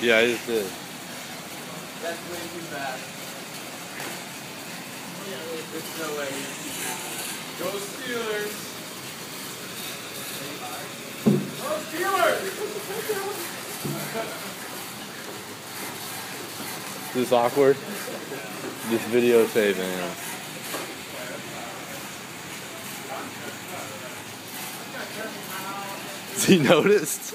Yeah, I just did. That's way too fast. Oh, there's no way. Go Steelers! Go Steelers! This awkward? This videotaping. Yeah. He noticed?